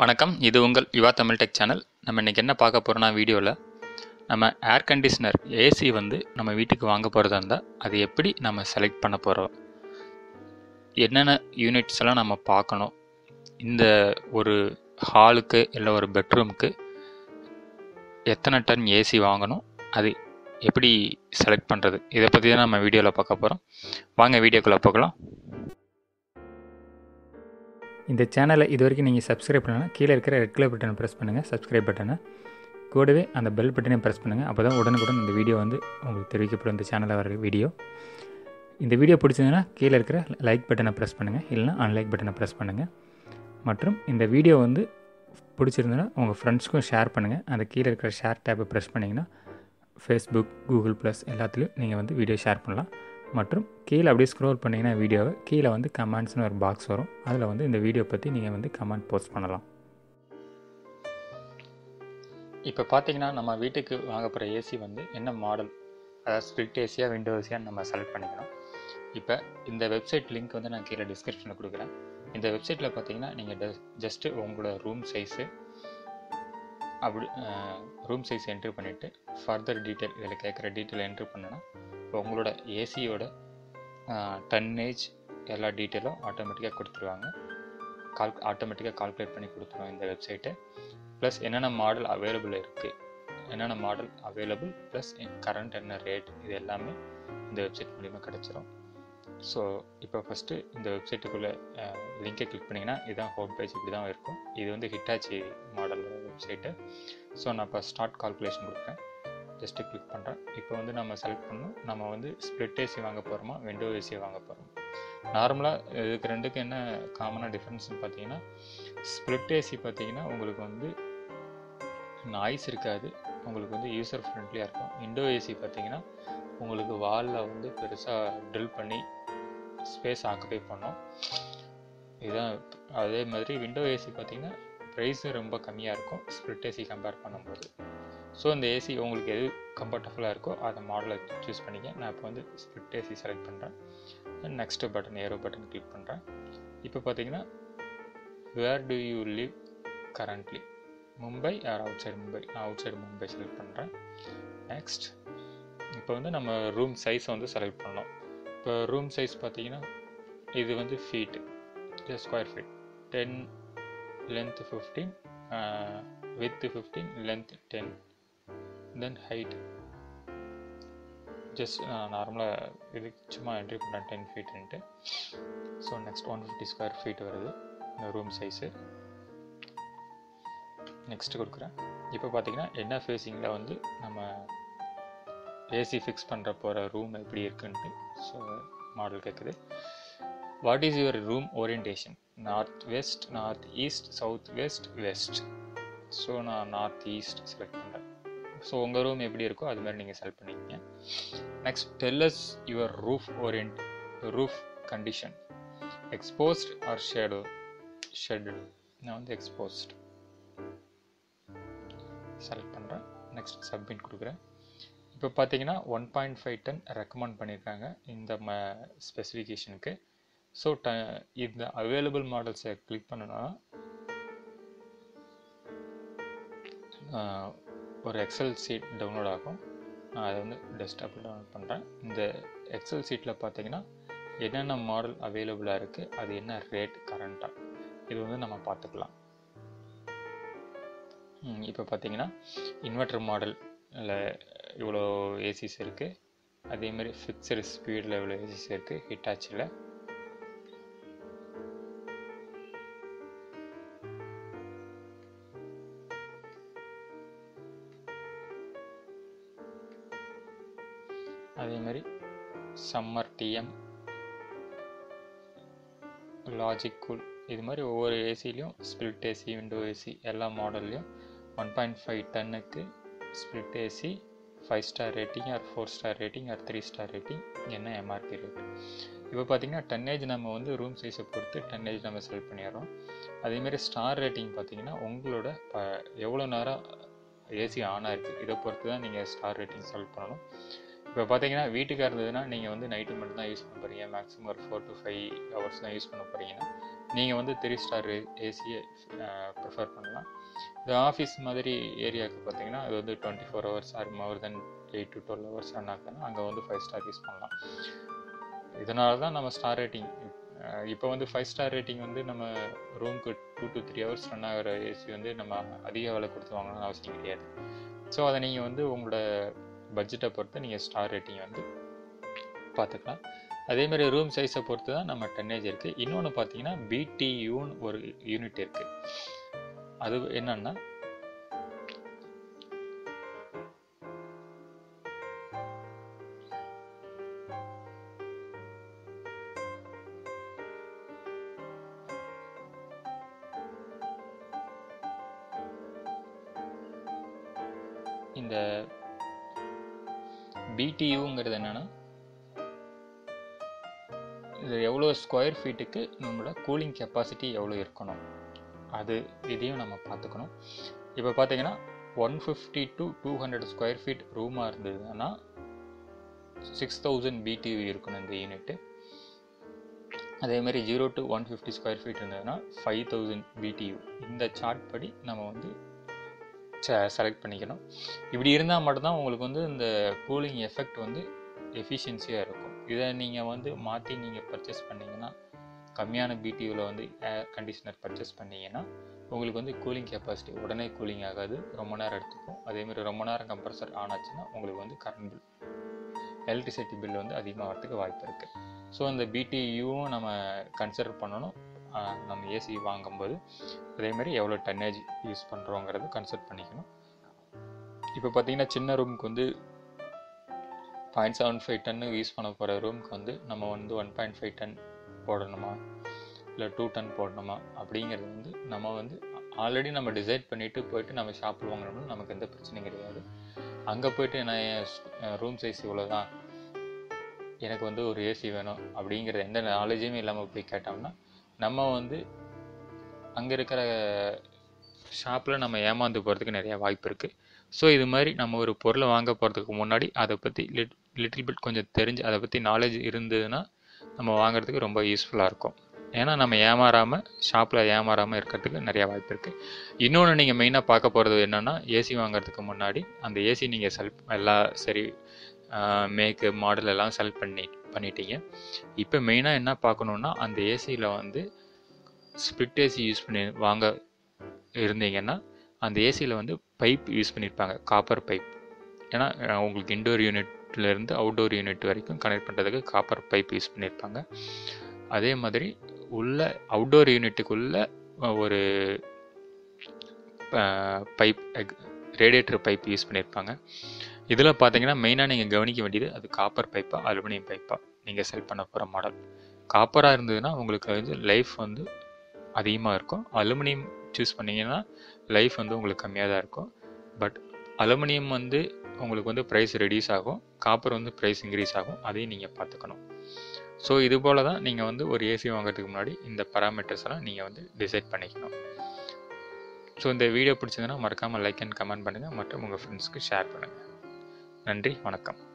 வணக்கம். இது உங்கள் யுவா தமிழ் டெக் சேனல். நம்ம இன்றைக்கி என்ன பார்க்க போகிறோம்னா வீடியோவில் நம்ம ஏர் கண்டிஷனர் ஏசி வந்து நம்ம வீட்டுக்கு வாங்க போகிறதா இருந்தால் அது எப்படி நம்ம செலக்ட் பண்ண போகிறோம் என்னென்ன யூனிட்ஸ் எல்லாம் நம்ம பார்க்கணும்? இந்த ஒரு ஹாலுக்கு இல்லை ஒரு பெட்ரூமுக்கு எத்தனை டன் ஏசி வாங்கணும்? அது எப்படி செலக்ட் பண்ணுறது இதை பற்றி தான் நம்ம வீடியோவில் பார்க்க போகிறோம் வாங்க வீடியோக்குள்ளே பார்க்கலாம் இந்த சேனலை இது வரைக்கும் நீங்கள் சப்ஸ்கிரைப் பண்ணலாம் கீழே இருக்கிற ரெட் கலர் பட்டனை ப்ரெஸ் பண்ணுங்கள் சப்ஸ்கிரைப் பட்டனை கூடவே அந்த பெல் பட்டனையும் ப்ரெஸ் பண்ணுங்கள் அப்போ தான் உடனுக்குடன் இந்த வீடியோ வந்து உங்களுக்கு தெரிவிக்கப்படும். இந்த சேனலில் வர வீடியோ இந்த வீடியோ பிடிச்சதுன்னா கீழே இருக்கிற லைக் பட்டனை ப்ரெஸ் பண்ணுங்கள் இல்லைனா அன்லைக் பட்டனை ப்ரெஸ் பண்ணுங்கள் மற்றும் இந்த வீடியோ வந்து பிடிச்சிருந்ததுன்னா உங்கள் ஃப்ரெண்ட்ஸ்க்கும் ஷேர் பண்ணுங்கள் அந்த கீழே இருக்கிற ஷேர் டேப்பை ப்ரெஸ் பண்ணிங்கன்னா ஃபேஸ்புக் கூகுள் ப்ளஸ் எல்லாத்துலேயும் நீங்கள் வந்து வீடியோ ஷேர் பண்ணலாம். மற்றும் கீழே அப்படியே ஸ்க்ரோல் பண்ணிங்கன்னா வீடியோவை கீழே வந்து கமெண்ட்ஸ்னு ஒரு பாக்ஸ் வரும். அதில் வந்து இந்த வீடியோ பற்றி நீங்கள் வந்து கமெண்ட் போஸ்ட் பண்ணலாம். இப்போ பார்த்தீங்கன்னா நம்ம வீட்டுக்கு வாங்க போகிற ஏசி வந்து என்ன மாடல் அதாவது ஸ்ப்ளிட் ஏசியாக விண்டோ ஏசியான்னு நம்ம செலக்ட் பண்ணிக்கலாம் இப்போ இந்த வெப்சைட் லிங்க் வந்து நான் கீழே டிஸ்கிரிப்ஷனில் கொடுக்குறேன். இந்த வெப்சைட்டில் பார்த்தீங்கன்னா நீங்கள் ஜஸ்ட்டு உங்களோட ரூம் சைஸு அப்படி ரூம் சைஸ் என்ட்ரு பண்ணிவிட்டு ஃபர்தர் டீட்டெயில் இதில் கேட்குற டீட்டெயில் என்ட்ரு இப்போ உங்களோட ஏசியோட டன்னேஜ் எல்லா டீட்டெயிலும் ஆட்டோமேட்டிக்காக கொடுத்துருவாங்க. கால் ஆட்டோமேட்டிக்காக கால்குலேட் பண்ணி கொடுத்துருவாங்க இந்த வெப்சைட்டு ப்ளஸ் என்னென்ன மாடல் அவைலபிள் இருக்குது என்னென்ன மாடல் அவைலபிள் ப்ளஸ் கரண்ட் என்ன ரேட் இது எல்லாமே இந்த வெப்சைட் மூலிமா கிடச்சிரும். ஸோ இப்போ ஃபஸ்ட்டு இந்த வெப்சைட்டுக்குள்ளே லிங்கை கிளிக் பண்ணிங்கன்னா இதுதான் ஹோம் பேஜ் இப்படி தான் இருக்கும். இது வந்து ஹிட்டாச்சி மாடல் வெப்சைட்டு ஸோ நான் இப்போ ஸ்டார்ட் கால்குலேஷன் கொடுக்குறேன் ஜஸ்ட்டு கிளிக் பண்ணுறேன் இப்போ வந்து நம்ம செலக்ட் பண்ணோம். நம்ம வந்து ஸ்ப்ளிட் ஏசி வாங்க போகிறோமா விண்டோ ஏசி வாங்க போகிறோம் நார்மலாக இதுக்கு ரெண்டுக்கு என்ன காமனாக டிஃப்ரென்ஸ்னு பார்த்தீங்கன்னா ஸ்ப்ளிட் ஏசி பார்த்தீங்கன்னா உங்களுக்கு வந்து நாய்ஸ் இருக்காது. உங்களுக்கு வந்து யூசர் ஃப்ரெண்ட்லியாக இருக்கும். விண்டோ ஏசி பார்த்தீங்கன்னா உங்களுக்கு வாலில் வந்து பெருசாக ட்ரில் பண்ணி ஸ்பேஸ் ஆக்குபை பண்ணோம். இதுதான் அதே மாதிரி விண்டோ ஏசி பார்த்தீங்கன்னா ப்ரைஸும் ரொம்ப கம்மியாக இருக்கும். ஸ்ப்ளிட் ஏசி கம்பேர் பண்ணும்போது. ஸோ இந்த ஏசி உங்களுக்கு எது கம்ஃபர்டபுளாக இருக்கோ அந்த மாடலை சூஸ் பண்ணிக்க. நான் இப்போ வந்து ஸ்பிட் ஏசி செலக்ட் பண்ணுறேன் next button arrow button click பண்ணுறேன் இப்போ பார்த்தீங்கன்னா where do you live currently Mumbai or outside Mumbai? நான் அவுட் சைடு மும்பை செலக்ட் பண்ணுறேன் நெக்ஸ்ட் இப்போ வந்து நம்ம ரூம் சைஸை வந்து செலக்ட் பண்ணோம் இப்போ ரூம் சைஸ் பார்த்தீங்கன்னா இது வந்து feet square feet ten length fifteen with fifteen length ten then height just நான் நார்மலாக இது சும்மா என்ட்ரி பண்ணுறேன் ten ஃபீட்டுன்ட்டு so next one fifty square feet வருது. இந்த ரூம் சைஸு நெக்ஸ்ட் கொடுக்குறேன். இப்போ பார்த்தீங்கன்னா என்ன ஃபேஸிங்கில் வந்து நம்ம ஏசி ஃபிக்ஸ் பண்ணுற போகிற ரூம் எப்படி இருக்குன்ட்டு. ஸோ மாடல் கேட்குது what is your room orientation north west north east south west west so நான் நார்த் ஈஸ்ட் செலக்ட் பண்ணுறேன் ஸோ உங்கள் ரூம் எப்படி இருக்கோ அது மாதிரி நீங்கள் செலக்ட் பண்ணிக்கங்க. Next tells your roof orient roof condition exposed or shadow shaded நான் வந்து எக்ஸ்போஸ்ட் செலக்ட் பண்ணுறேன் நெக்ஸ்ட் சப்மிட் கொடுக்குறேன். இப்போ பார்த்தீங்கன்னா one point five ton recommend பண்ணியிருக்காங்க இந்த ம ஸ்பெசிஃபிகேஷனுக்கு ஸோ ட இந்த அவைலபிள் மாடல்ஸை கிளிக் பண்ணனா ஒரு எக்ஸல் சீட் டவுன்லோட் ஆகும். நான் அதை வந்து டெஸ்க்டாப்பில் டவுன்லோட் பண்ணுறேன் இந்த எக்ஸல் சீட்டில் பார்த்தீங்கன்னா என்னென்ன மாடல் அவைலபிளாக இருக்குது அது என்ன ரேட் கரண்ட்டாக இது வந்து நம்ம பார்த்துக்கலாம். இப்போ பார்த்தீங்கன்னா இன்வெர்டர் மாடல் இல்லை இவ்வளோ ஏசிஸ் இருக்குது அதேமாதிரி ஃபிக்ஸடு ஸ்பீடில் இவ்வளோ ஏசிஸ் இருக்குது ஹிட்டாச்சியில் சம்மர் டிஎம் லாஜிக் கூல் இது மாதிரி ஒவ்வொரு ஏசிலையும் ஸ்பிளிட் ஏசி விண்டோ ஏசி எல்லா மாடல்லையும் one point five டன்னுக்கு split AC five star rating or four star rating or three star rating என்ன எம்ஆர்பி ரேட் இப்போ பார்த்தீங்கன்னா டன்னேஜ் நம்ம வந்து ரூம் சைஸை பொறுத்து டன்னேஜ் நம்ம செலக்ட் பண்ணிடுறோம். அதேமாரி ஸ்டார் ரேட்டிங் பார்த்தீங்கன்னா உங்களோட ப எவ்வளோ நேரம் ஏசி ஆன் ஆயிருக்கு இதை பொறுத்து தான் நீங்கள் ஸ்டார் ரேட்டிங் செலக்ட் பண்ணணும். இப்போ பார்த்தீங்கன்னா வீட்டுக்காக இருந்ததுன்னா நீங்கள் வந்து நைட்டு மட்டும் தான் யூஸ் பண்ண போகிறீங்க மேக்ஸிமம் ஒரு ஃபோர் டு ஃபைவ் ஹவர்ஸ் தான் யூஸ் பண்ண போகிறீங்கன்னா நீங்கள் வந்து த்ரீ ஸ்டார் ஏசியை ப்ரிஃபர் பண்ணலாம். இந்த ஆஃபீஸ் மாதிரி ஏரியாவுக்கு பார்த்தீங்கன்னா அது வந்து twenty four hours or more then eight to twelve hours run அங்கே வந்து ஃபைவ் ஸ்டார் யூஸ் பண்ணலாம். இதனால தான் நம்ம ஸ்டார் ரேட்டிங் இப்போ வந்து ஃபைவ் ஸ்டார் ரேட்டிங் வந்து நம்ம ரூமுக்கு two to three hours run ஆகிற ஏசி வந்து நம்ம அதிக விலை கொடுத்து வாங்கணும்னு அவசியம் கிடையாது. ஸோ அதை நீங்கள் வந்து உங்களோட பட்ஜெட்டை பொறுத்து நீங்கள் ஸ்டார் ரேட்டிங் வந்து பார்த்துக்கலாம். அதேமாதிரி ரூம் சைஸை பொறுத்து தான் நம்ம டன்னேஜ் இருக்குது இன்னொன்று பார்த்தீங்கன்னா பிடியூன்னு ஒரு யூனிட் இருக்குது அது என்னன்னா இந்த பிடியூங்கிறது என்னென்னா இது எவ்வளோ ஸ்கொயர் ஃபீட்டுக்கு நம்மளோட கூலிங் கெப்பாசிட்டி எவ்வளோ இருக்கணும்? அது இதையும் நம்ம பார்த்துக்கணும். இப்போ பார்த்தீங்கன்னா one fifty to two hundred square feet ரூமாக இருந்ததுன்னா சிக்ஸ் தௌசண்ட் பிடியூ இருக்கணும் இந்த யூனிட்டு அதேமாதிரி zero to one fifty square feet இருந்ததுன்னா ஃபைவ் தௌசண்ட் பிடியூ இந்த சார்ட் படி நம்ம வந்து செலக்ட் பண்ணிக்கணும். இப்படி இருந்தால் மட்டும்தான் உங்களுக்கு வந்து இந்த கூலிங் எஃபெக்ட் வந்து எஃபிஷியன்சியாக இருக்கும். இதை நீங்கள் வந்து மாற்றி நீங்கள் பர்ச்சேஸ் பண்ணிங்கன்னா கம்மியான பிடியூவில் வந்து ஏர் கண்டிஷனர் பர்ச்சேஸ் பண்ணிங்கன்னா உங்களுக்கு வந்து கூலிங் கெப்பாசிட்டி உடனே கூலிங் ஆகாது. ரொம்ப நேரம் எடுத்துக்கும். அதேமாதிரி ரொம்ப நேரம் கம்ப்ரஸர் ஆன் ஆச்சுன்னா உங்களுக்கு வந்து கரண்ட் பில் எலக்ட்ரிசிட்டி பில் வந்து அதிகமாகிறதுக்கு வாய்ப்பு இருக்குது ஸோ அந்த பிடியூவும் நம்ம கன்சிடர் பண்ணணும். நம்ம ஏசி வாங்கும்போது அதேமாதிரி எவ்வளோ டன்னேஜ் யூஸ் பண்ணுறோங்கிறத கன்சல்ட் பண்ணிக்கணும். இப்போ பார்த்தீங்கன்னா சின்ன ரூமுக்கு வந்து point seven five ton use பண்ண போகிற ரூமுக்கு வந்து நம்ம வந்து ஒன் பாயிண்ட் ஃபைவ் டன் போடணுமா? இல்லை டூ டன் போடணுமா? அப்படிங்கிறது வந்து நம்ம வந்து ஆல்ரெடி நம்ம டிசைட் பண்ணிவிட்டு போயிட்டு நம்ம ஷாப்பில் வாங்கினோம்னா நமக்கு எந்த பிரச்சனையும் கிடையாது. அங்கே போயிட்டு நான் என் ரூம் சைஸ் இவ்வளோ தான் எனக்கு வந்து ஒரு ஏசி வேணும் அப்படிங்கிற எந்த நாலேஜுமே இல்லாமல் போய் கேட்டோம்னா நம்ம வந்து அங்கே இருக்கிற ஷாப்பில் நம்ம ஏமாந்து போகிறதுக்கு நிறையா வாய்ப்பு இருக்குது ஸோ இது மாதிரி நம்ம ஒரு பொருளை வாங்க போகிறதுக்கு முன்னாடி அதை பற்றி லிட் லிட்டில் பிட் கொஞ்சம் தெரிஞ்சு அதை பற்றி நாலேஜ் இருந்ததுன்னா நம்ம வாங்குறதுக்கு ரொம்ப யூஸ்ஃபுல்லாக இருக்கும். ஏன்னா நம்ம ஏமாறாமல் ஷாப்பில் ஏமாறாமல் இருக்கிறதுக்கு நிறையா வாய்ப்பு இருக்குது இன்னொன்று நீங்கள் மெயினாக பார்க்க போகிறது என்னென்னா ஏசி வாங்குறதுக்கு முன்னாடி அந்த ஏசி நீங்கள் செல் எல்லாம் சரி மேக்கு மாடல் எல்லாம் செலக்ட் பண்ணி பண்ணிட்டீங்க. இப்போ மெயினாக என்ன பார்க்கணுன்னா அந்த ஏசியில் வந்து ஸ்பிட் ஏசி யூஸ் பண்ணி வாங்க இருந்தீங்கன்னா அந்த ஏசியில் வந்து பைப் யூஸ் பண்ணியிருப்பாங்க காப்பர் பைப் ஏன்னா உங்களுக்கு இன்டோர் யூனிட்லேருந்து அவுட்டோர் யூனிட் வரைக்கும் கனெக்ட் பண்ணுறதுக்கு காப்பர் பைப் யூஸ் பண்ணியிருப்பாங்க அதே மாதிரி உள்ள அவுட்டோர் யூனிட்டுக்குள்ள ஒரு பைப் ரேடியேட்டர் பைப் யூஸ் பண்ணியிருப்பாங்க இதில் பார்த்தீங்கன்னா மெயினாக நீங்கள் கவனிக்க வேண்டியது அது காப்பர் பைப்பா அலுமினியம் பைப்பா நீங்கள் செல் பண்ண போகிற மாடல் காப்பராக இருந்ததுன்னா உங்களுக்கு வந்து லைஃப் வந்து அதிகமாக இருக்கும். அலுமினியம் சூஸ் பண்ணிங்கன்னா லைஃப் வந்து உங்களுக்கு கம்மியாக தான் இருக்கும். பட் அலுமினியம் வந்து உங்களுக்கு வந்து ப்ரைஸ் ரெடியூஸ் ஆகும். காப்பர் வந்து ப்ரைஸ் இன்க்ரீஸ் ஆகும். அதையும் நீங்கள் பார்த்துக்கணும். ஸோ இது போல் தான் நீங்கள் வந்து ஒரு ஏசி வாங்குறதுக்கு முன்னாடி இந்த பராமீட்டர்ஸ் எல்லாம் நீங்கள் வந்து டிசைட் பண்ணிக்கணும். ஸோ இந்த வீடியோ பிடிச்சதுன்னா மறக்காமல் லைக் அண்ட் கமெண்ட் பண்ணுங்கள் மற்றும் உங்கள் ஃப்ரெண்ட்ஸ்க்கு ஷேர் பண்ணுங்கள் நன்றி வணக்கம்.